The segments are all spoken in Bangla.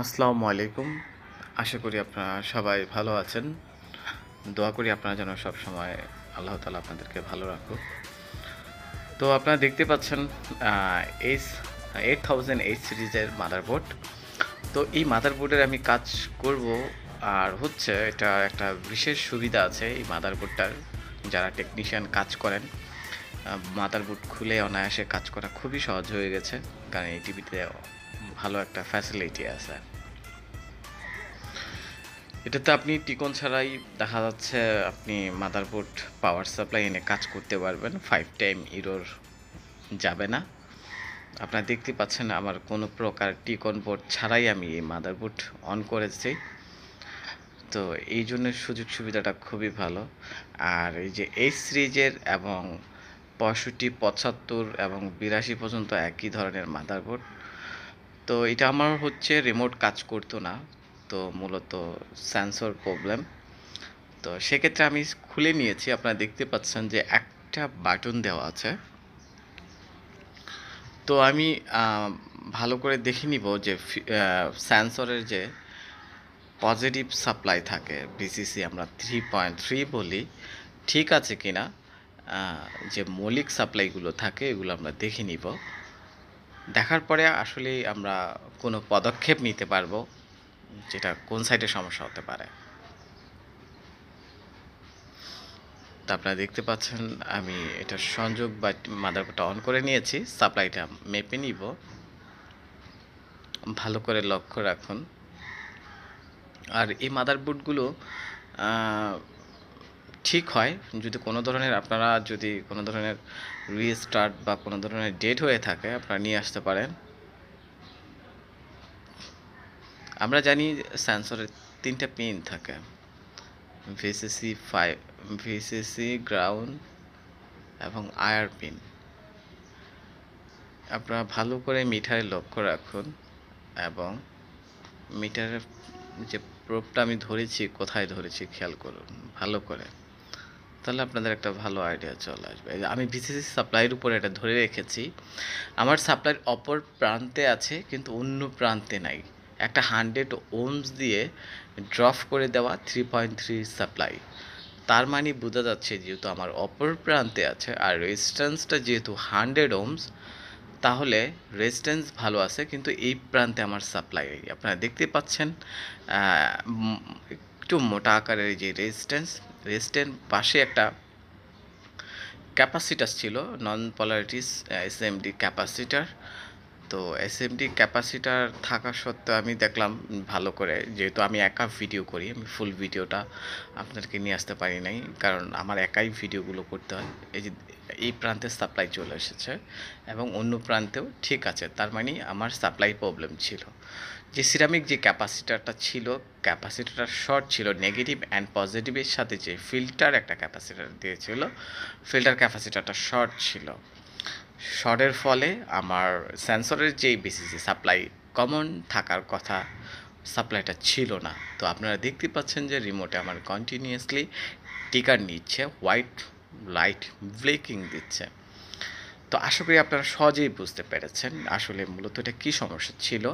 আসসালামু আলাইকুম। আশা করি আপনারা সবাই ভালো আছেন। দোয়া করি আপনারা যেন সব সময় আল্লাহ তালা আপনাদেরকে ভালো রাখুক। তো আপনারা দেখতে পাচ্ছেন এইচ এইট থাউজেন্ড এইট সিরিজের মাদারবোর্ড তো এই মাদারবোর্ডের আমি কাজ করব, আর হচ্ছে এটা একটা বিশেষ সুবিধা আছে এই মাদারবোর্ডটার যারা টেকনিশিয়ান কাজ করেন মাদারবোর্ড খুলে অনায়াসে কাজ করা খুবই সহজ হয়ে গেছে। কারণ এই টিভিতে ভালো একটা ফ্যাসিলিটি আছে। এটাতে আপনি টিকন ছাড়াই দেখা যাচ্ছে আপনি মাদারবোর্ড পাওয়ার সাপ্লাই এনে কাজ করতে পারবেন। ফাইভ টাইম ইরোর যাবে না। আপনারা দেখতে পাচ্ছেন আমার কোনো প্রকার টিকন বোর্ড ছাড়াই আমি এই মাদারবোর্ড অন করেছি। তো এই জন্য সুযোগ সুবিধাটা খুবই ভালো। আর এই যে এই সিরিজের এবং পঁয়ষট্টি, পঁচাত্তর এবং বিরাশি পর্যন্ত একই ধরনের মাদারবোর্ড তো এটা আমার হচ্ছে রিমোট কাজ করতো না, তো মূলত সেন্সর প্রবলেম তো সেক্ষেত্রে আমি খুলে নিয়েছি, আপনারা দেখতে পাচ্ছেন যে একটা বাটন দেওয়া আছে। তো আমি ভালো করে দেখে নিব যে সেন্সরের যে পজিটিভ সাপ্লাই থাকে বিসিসি আমরা থ্রি পয়েন্ট থ্রি বলি, ঠিক আছে কিনা? যে মৌলিক সাপ্লাইগুলো থাকে, এগুলো আমরা দেখে নিব। দেখার পরে আসলে আমরা কোনো পদক্ষেপ নিতে পারব, যেটা কোন সাইডে সমস্যা হতে পারে। তা আপনারা দেখতে পাচ্ছেন, আমি এটা সংযোগ বা মাদারবোর্ডটা অন করে নিয়েছি, সাপ্লাইটা মেপে নিব। ভালো করে লক্ষ্য রাখুন। আর এই মাদারবোর্ডগুলো ঠিক হয়। যদি কোনো ধরনের আপনারা যদি কোনো ধরনের রিস্টার্ট বা কোনো ধরনের ডেট হয়ে থাকে, আপনারা নিয়ে আসতে পারেন। আমরা জানি সেন্সরের তিনটা পিন থাকে। ভিসিসি ফাইভ ভিসিসি গ্রাউন্ড এবং আয়ার পিন আপনারা ভালো করে মিটারে লক্ষ্য রাখুন এবং মিটারের যে প্রোপটা আমি ধরেছি, কোথায় ধরেছি, খেয়াল করুন। ভালো করে। তাহলে আপনাদের একটা ভালো আইডিয়া চলে আসবে। আমি বিসিসি সাপ্লাইয়ের উপরে এটা ধরে রেখেছি। আমার সাপ্লাইয়ের অপর প্রান্তে আছে, কিন্তু অন্য প্রান্তে নাই। একটা হান্ড্রেড ওমস দিয়ে ড্রপ করে দেওয়া থ্রি পয়েন্ট থ্রি সাপ্লাই তার মানে বোঝা যাচ্ছে যেহেতু আমার অপর প্রান্তে আছে, আর রেজিস্ট্যান্সটা যেহেতু হান্ড্রেড ওমস তাহলে রেজিস্ট্যান্স ভালো আছে, কিন্তু এই প্রান্তে আমার সাপ্লাই আপনারা দেখতে পাচ্ছেন একটু মোটা আকারের যে রেজিস্ট্যান্স রেজিস্ট্যান্স পাশে একটা ক্যাপাসিটাস ছিল নন পলারিটিস এসএমডি ক্যাপাসিটার তো এসএমডি ক্যাপাসিটার থাকা সত্ত্বেও আমি দেখলাম ভালো করে, যেহেতু আমি একা ভিডিও করি, আমি ফুল ভিডিওটা আপনাদেরকে নিয়ে আসতে পারি নাই, কারণ আমার একাই ভিডিওগুলো করতে হয়। এই যে এই প্রান্তে সাপ্লাই চলে এসেছে এবং অন্য প্রান্তেও ঠিক আছে, তার মানে আমার সাপ্লাই প্রবলেম ছিল। যে সিরামিক যে ক্যাপাসিটারটা ছিল ক্যাপাসিটারটা শর্ট ছিল নেগেটিভ অ্যান্ড পজিটিভের সাথে যে ফিল্টার একটা ক্যাপাসিটার দিয়েছিল ফিল্টার ক্যাপাসিটারটা শর্ট ছিল। শর্টের ফলে আমার সেন্সরের যেই বিসিসি সাপ্লাই কমন থাকার কথা সাপ্লাইটা ছিল না। তো আপনারা দেখতে পাচ্ছেন যে রিমোটে আমার কন্টিনিউয়াসলি টিকার নিচ্ছে হোয়াইট লাইট ব্লেকিং দিচ্ছে। তো আশা করি আপনারা সহজেই বুঝতে পেরেছেন আসলে মূলত এটা কী সমস্যা ছিল।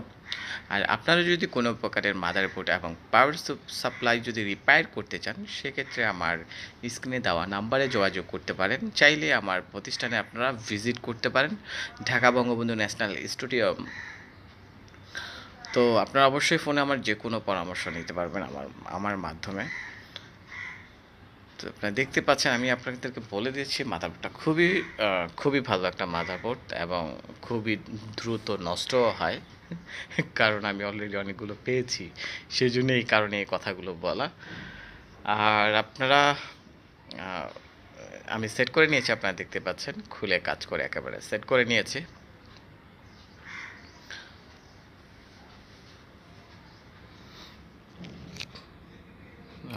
আর আপনারা যদি কোনো প্রকারের মাদারবোর্ড এবং পাওয়ার সাপ্লাই যদি রিপেয়ার করতে চান, সেক্ষেত্রে আমার স্ক্রিনে দেওয়া নাম্বারে যোগাযোগ করতে পারেন। চাইলে আমার প্রতিষ্ঠানে আপনারা ভিজিট করতে পারেন। ঢাকা বঙ্গবন্ধু ন্যাশনাল স্টুডিয়াম তো আপনারা অবশ্যই ফোনে আমার যে কোনো পরামর্শ নিতে পারবেন আমার আমার মাধ্যমে। তো আপনারা দেখতে পাচ্ছেন, আমি আপনাদেরকে বলে দিয়েছি মাদারবোর্ডটা খুবই খুবই ভালো একটা মাদারবোর্ড এবং খুবই দ্রুত নষ্টও হয়, কারণ আমি অলরেডি অনেকগুলো পেয়েছি সেই জন্য এই কারণে এই কথাগুলো বলা। আর আপনারা আমি সেট করে নিয়েছি, আপনারা দেখতে পাচ্ছেন, খুলে কাজ করে একেবারে সেট করে নিয়েছি।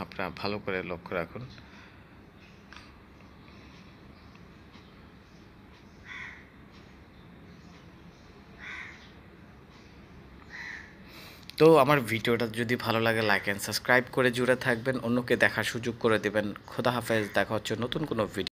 আপনারা ভালো করে লক্ষ্য রাখুন। তো আমার ভিডিওটা যদি ভালো লাগে লাইক অ্যান্ড সাবস্ক্রাইব করে জুড়ে থাকবেন। অন্যকে দেখার সুযোগ করে দেবেন। খোদা হাফেজ, দেখা হচ্ছে নতুন কোনো ভিডিও